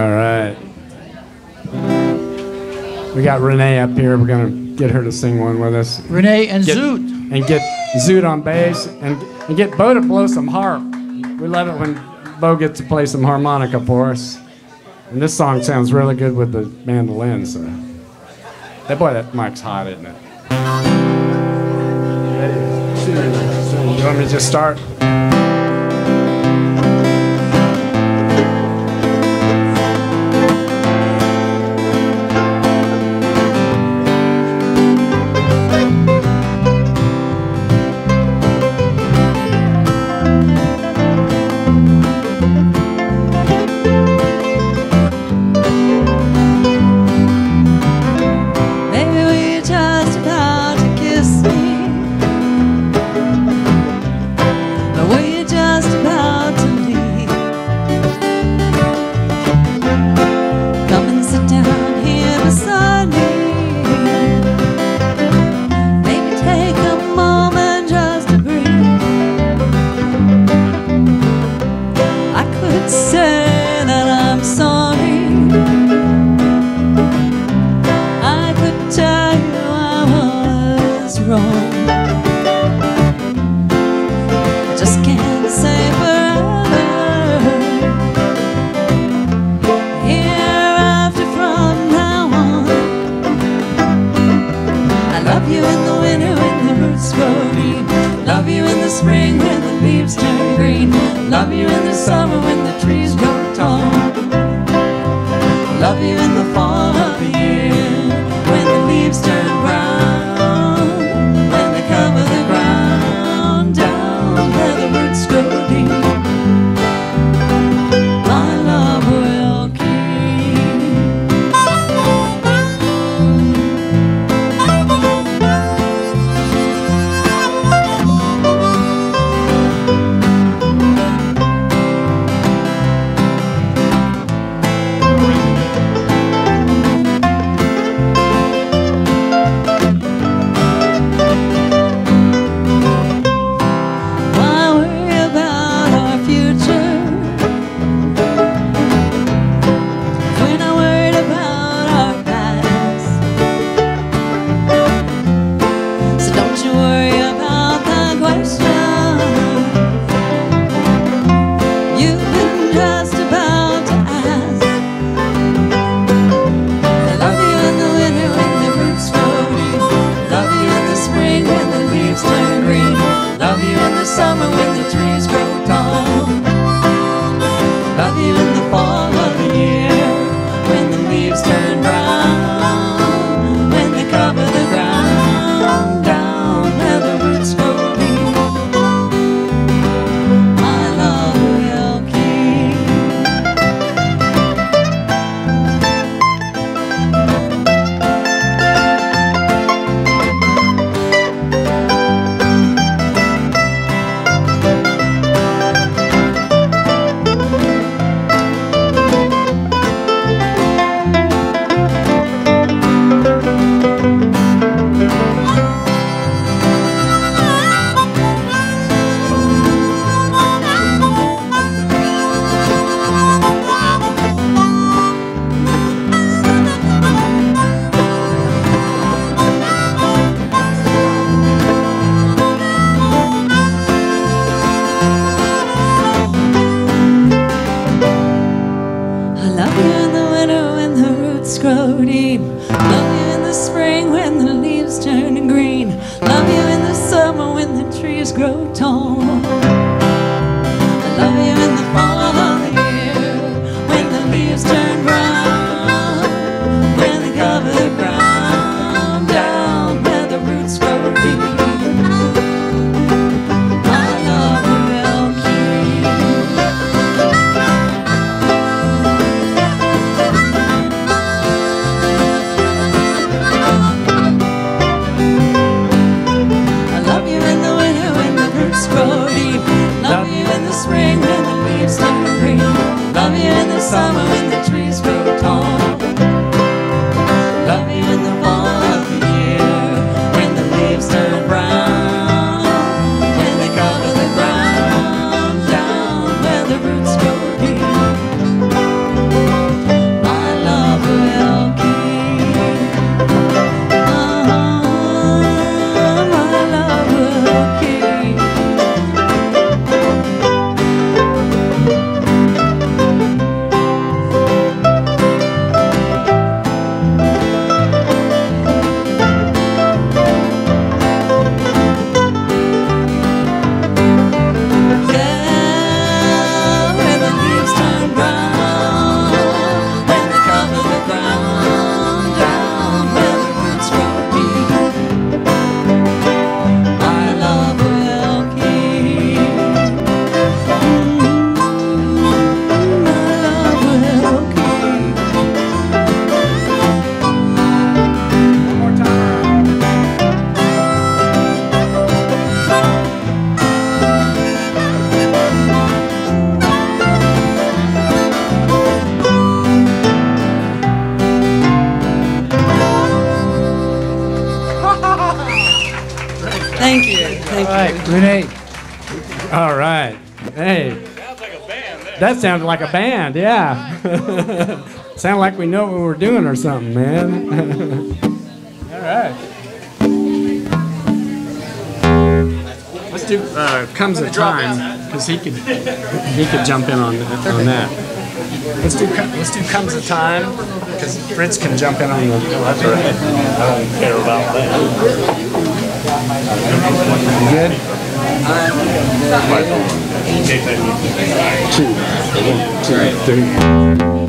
All right. We got Renee up here. We're going to get her to sing one with us. Renee and get, Zoot. And get Zoot on bass and, and get Bo to blow some harp. We love it when Bo gets to play some harmonica for us. And this song sounds really good with the mandolin, so. That boy, that mic's hot, isn't it? You want me to just start? All right. Hey. That sounded like a band, yeah. Sound like we know what we're doing or something, man. All right. Let's do uh, "Comes a Time" because he could he could jump in on on that. Let's do let's do "Comes a Time" because Fritz can jump in on the. That's right. I don't care about that. You good? Two, three.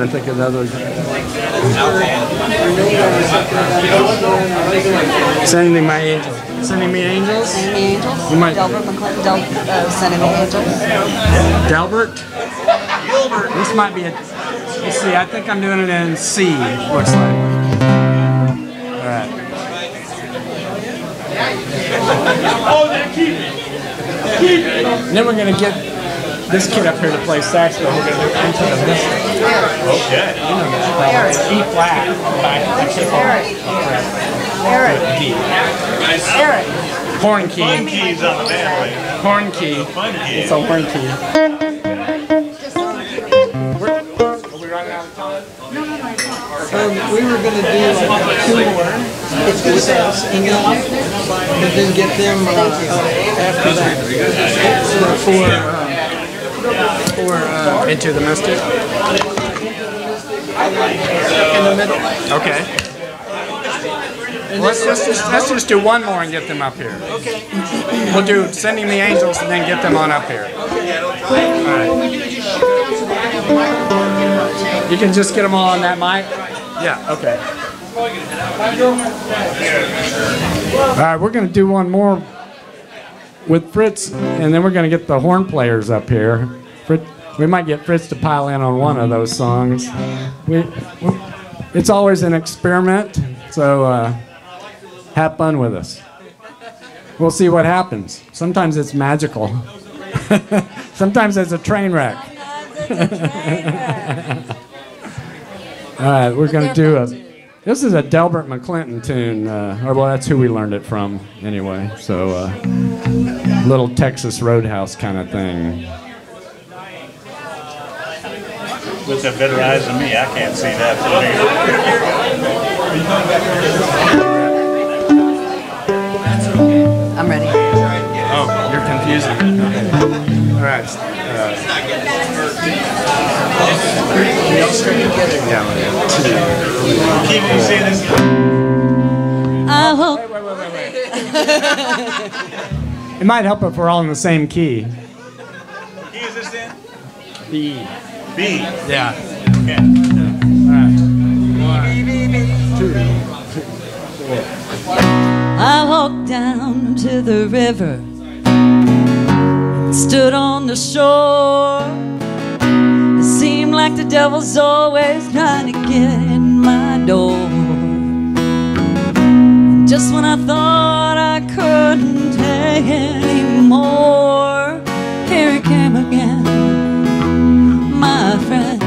Trying to think of another. Sending my angels. Sending me angels. Sending me angels. You might- Delbert McClellan. Del, uh, sending me angels. Delbert. Gilbert. This might be a. Let's see. I think I'm doing it in C. Looks like. All right. And then we're gonna get this kid up here to play saxophone. We're gonna do into the mystic. Okay. E flat. Eric. D. Eric. Horn key. Keys on the band, Horn key. Fun key. It's a horn key. Um, we were gonna do like two more with us, and then, and then get them uh, uh, after that. For uh, for uh, Into the mystic. in the middle. Okay. Let's just, just let's just do one more and get them up here. Okay. We'll do sending the angels and then get them on up here. Right. You can just get them all on that mic. Yeah. Okay. All right, we're going to do one more with Fritz, and then we're going to get the horn players up here. Fritz, we might get Fritz to pile in on one of those songs. We, it's always an experiment, so uh, have fun with us. We'll see what happens. Sometimes it's magical. Sometimes it's a train wreck. All right, we're going to do a. This is a Delbert McClinton tune, uh, or well, that's who we learned it from anyway. So, uh, little Texas Roadhouse kind of thing. With the better eyes than me, I can't see that from. I'm ready. Oh, you're confusing. All right. Keep you see this. I hope It might help if we're all in the same key. What key is this in? B. B. Yeah. Okay. I walked down to the river stood on the shore. Like the devil's always trying to get in my door. Just when I thought I couldn't take anymore, here he came again, my friend.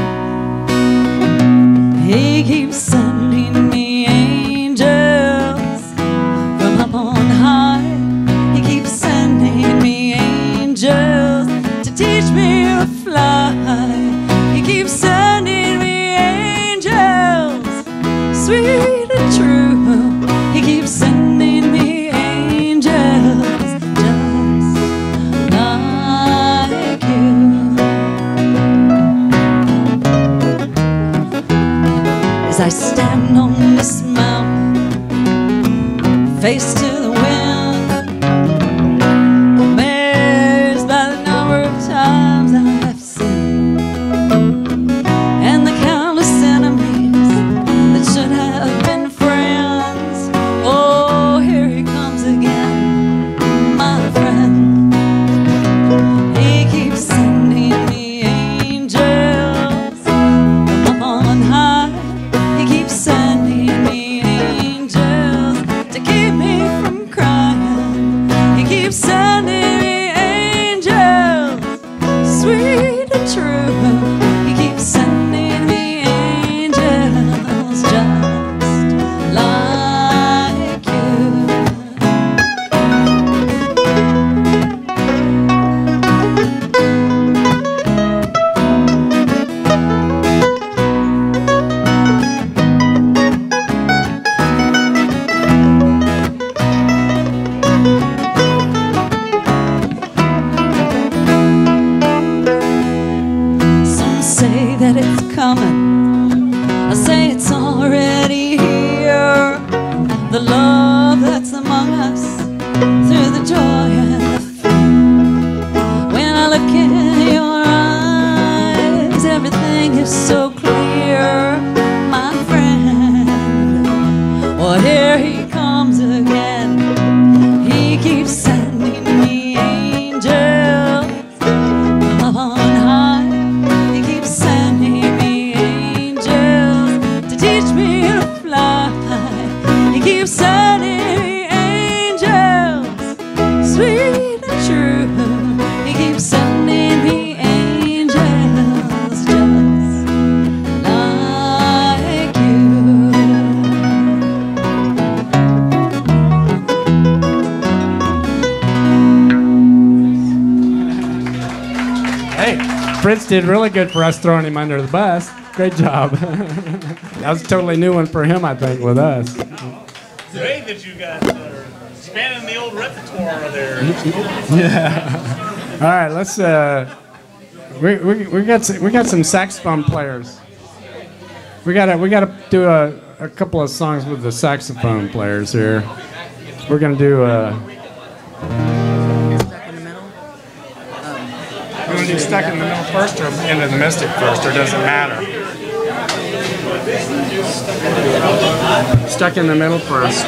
He keeps sending me angels from up on high. He keeps sending me angels to teach me to fly. Face to Fritz did really good for us throwing him under the bus. Great job. that was a totally new one for him, I think, with us. Great that you guys are spanning the old repertoire over there. All right, let's. Uh, we, we, we got some, we got some saxophone players. We gotta we gotta do a, a couple of songs with the saxophone players here. We're gonna do. Uh, you want to do stuck in the middle first or into the mystic first, or does it matter? Stuck in the middle first.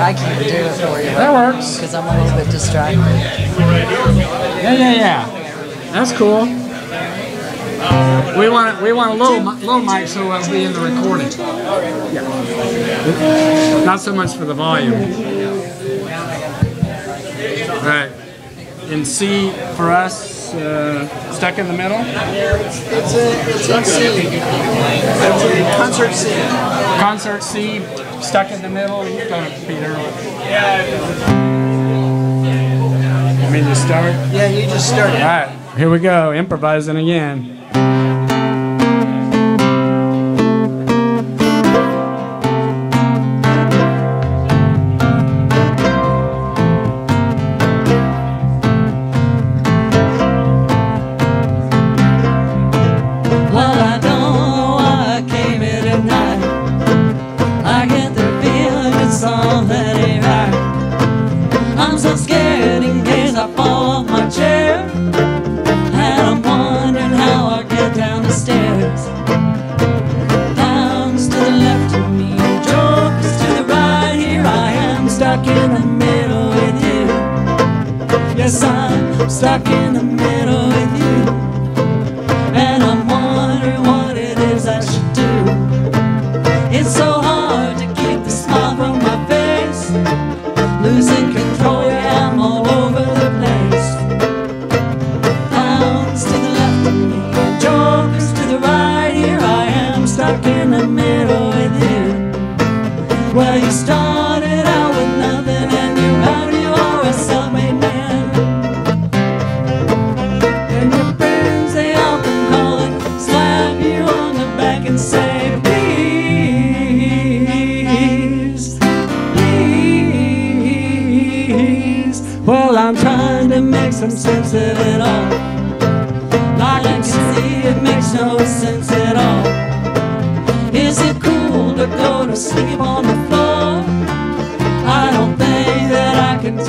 I can't do it for you. That works. Because I'm a little bit distracted. Yeah, yeah, yeah. That's cool. We want we want a low low mic so it'll be in the recording. Yeah. Not so much for the volume. All right. In C for us, uh, stuck in the middle. It's a, it's C. It's a concert C. Concert C, stuck in the middle. Go to Peter. Yeah. You mean you start? Yeah, you just start. All right. Here we go, improvising again.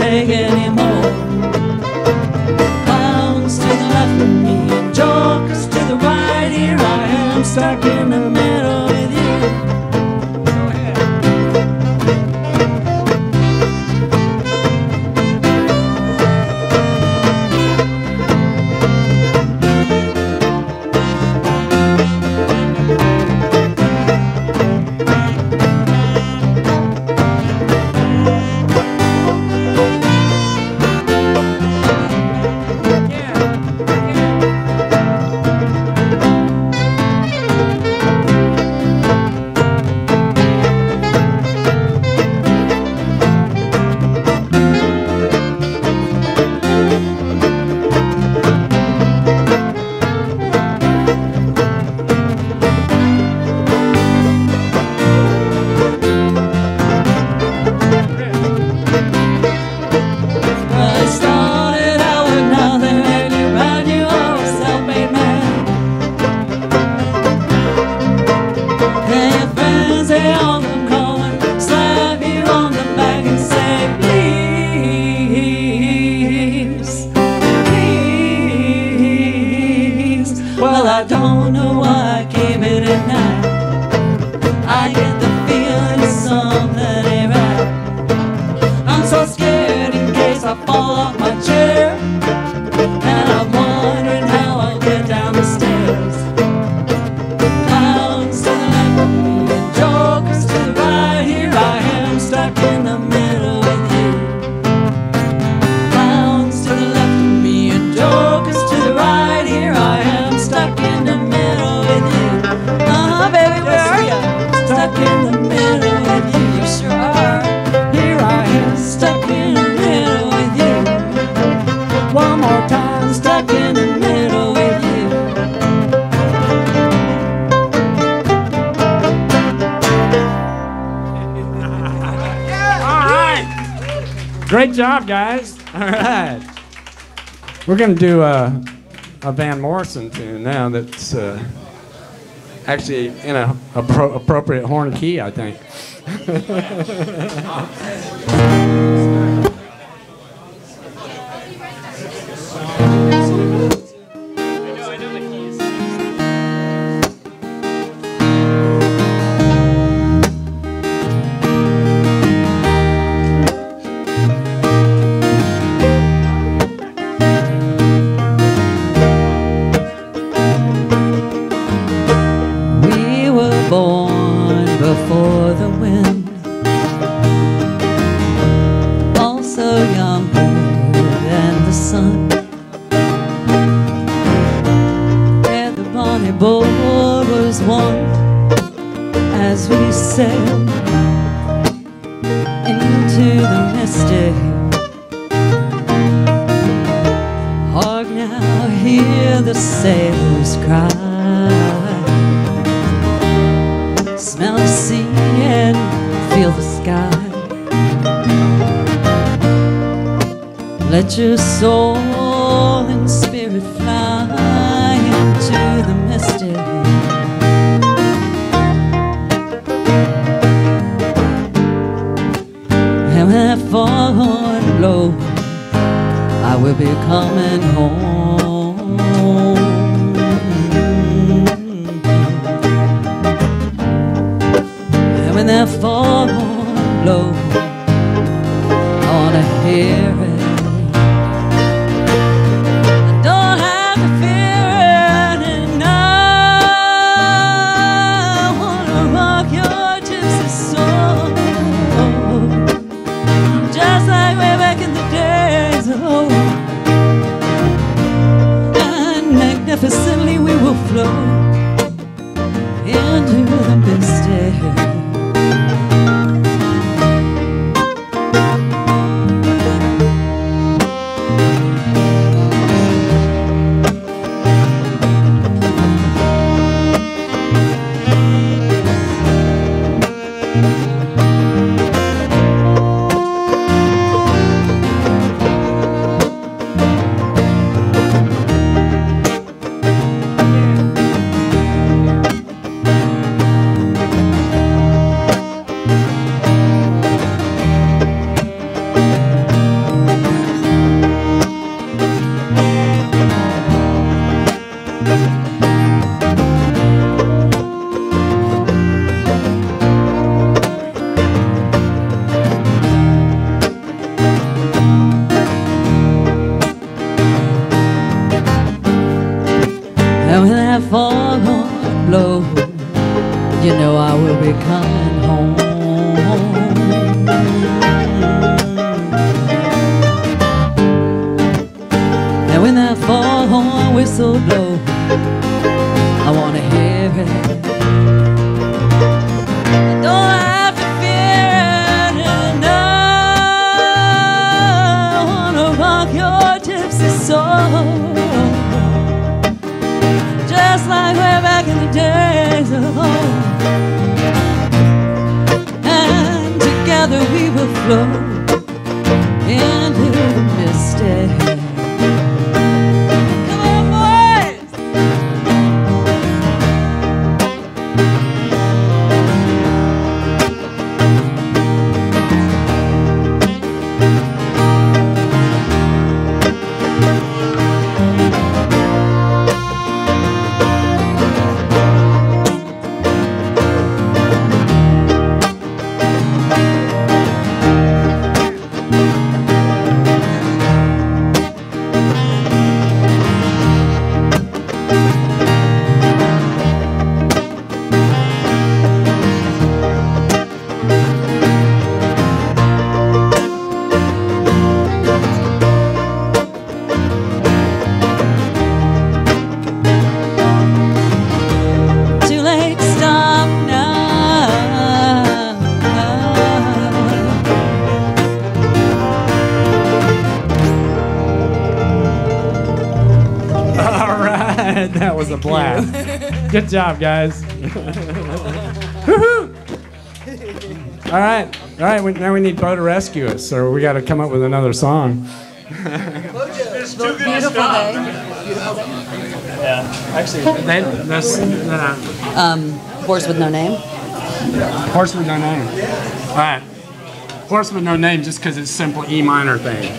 leg anymore. clowns to the left of me and jokers to the right. Here I am stuck in the middle. going to do a, a Van Morrison tune now that's uh, actually in an appropriate horn key, I think. that foghorn blows, I will be coming home. And when that foghorn blows, I wanna hear magnificently we will float into the mystic. Good job, guys. All right, all right. We, now we need Bo to rescue us, so we got to come up with another song. It's too good to Beautiful stop. day. Yeah, actually, They, that's, uh, Um, Horse with no name. Horse with no name. All right. Horse with no name just because it's simple E minor thing.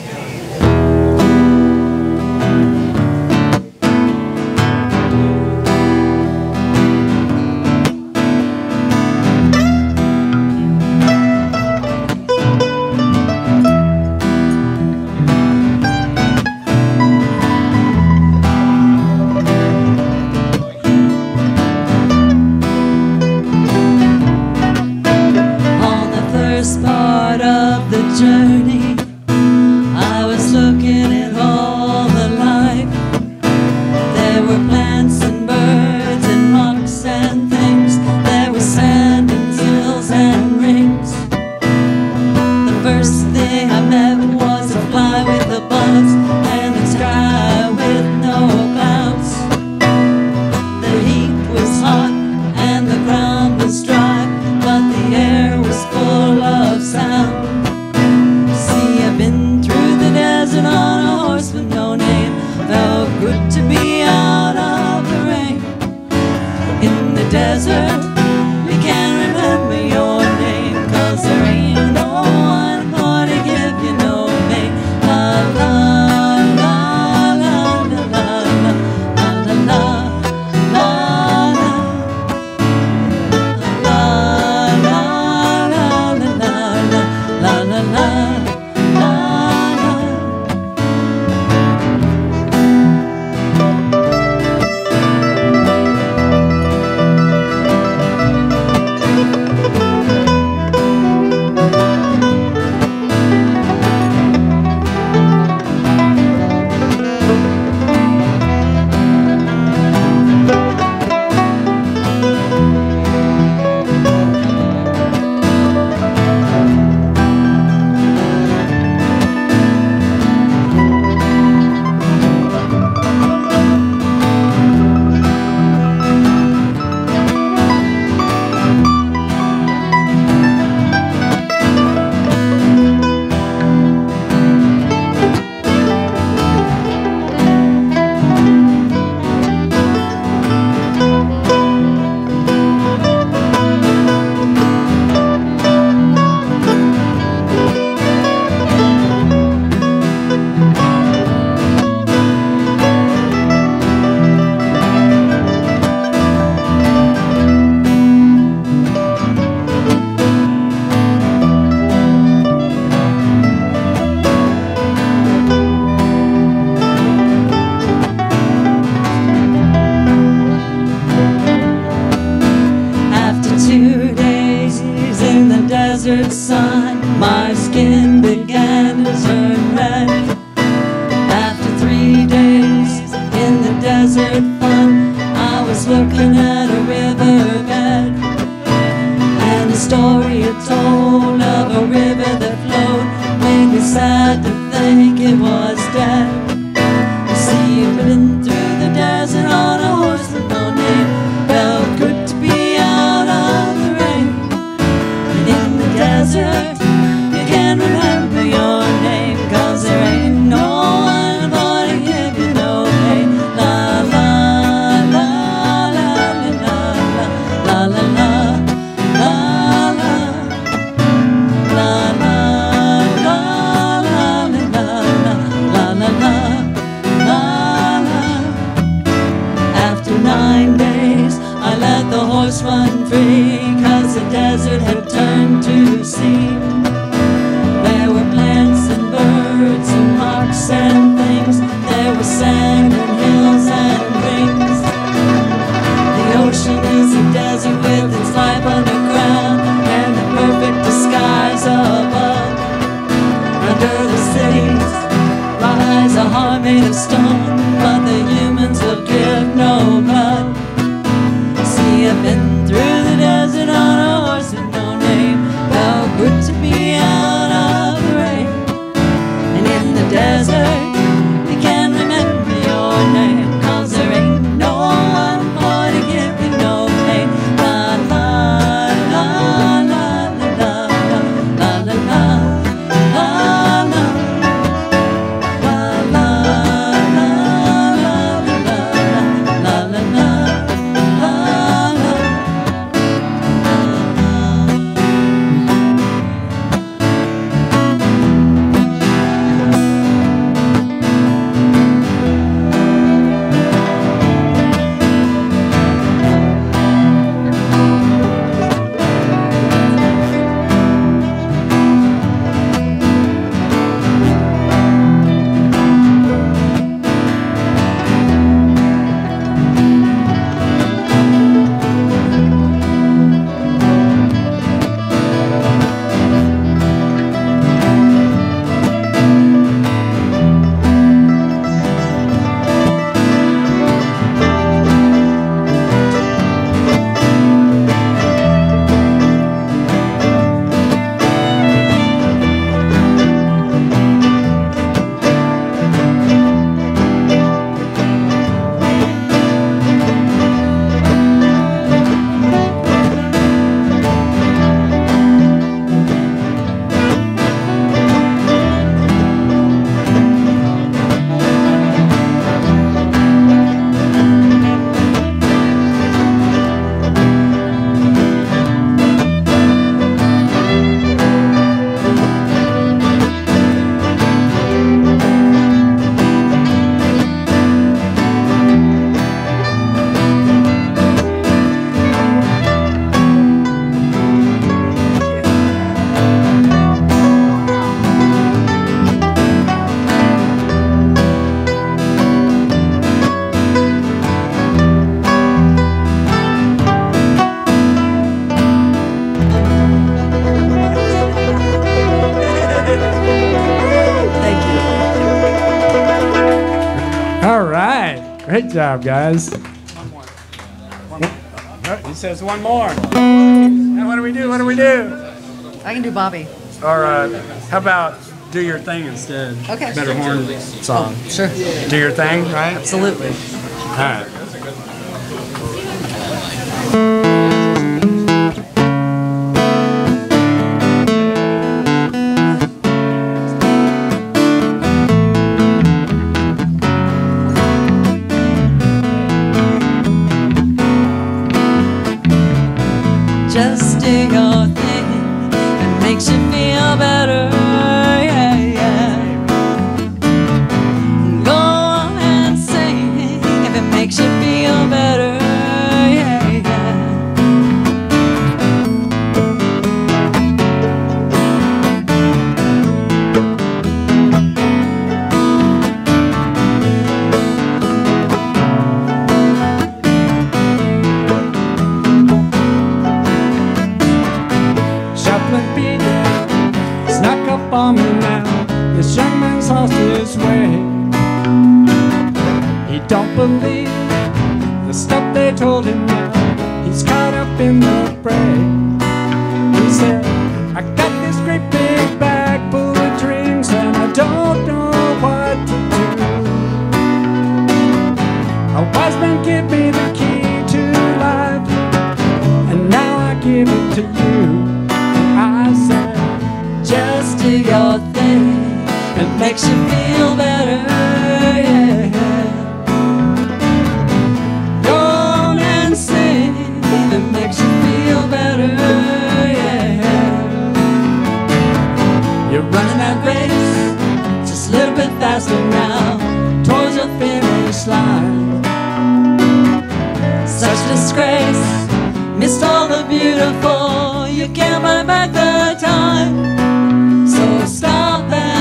job, guys. He says one more. And what do we do? What do we do? I can do Bobby. All right. How about do your thing instead? Okay. Better horn song. Oh, sure. Do your thing, right? Absolutely. All right. You're running that race just a little bit faster now towards your finish line. Such disgrace, missed all the beautiful. You can't buy back the time, so stop that.